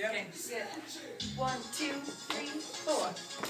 Yep. Okay. One, two, three, four.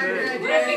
Very